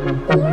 Oh,